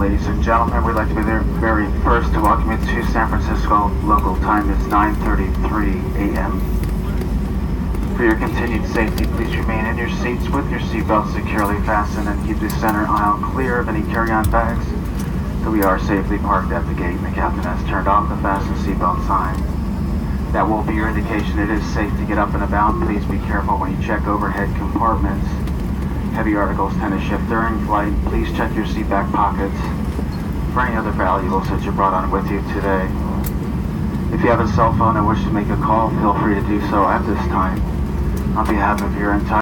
ladies and gentlemen. We'd like to be there very first to welcome you to San Francisco. Local time is 9.33 a.m. For your continued safety, please remain in your seats with your seatbelts securely fastened and keep the center aisle clear of any carry-on bags till we are safely parked at the gate and the captain has turned off the fasten seatbelt sign. That will be your indication it is safe to get up and about. Please be careful when you check overhead compartments. Heavy articles tend to shift during flight. Please check your seat back pockets for any other valuables that you brought on with you today. If you have a cell phone and wish to make a call, feel free to do so at this time. On behalf of your entire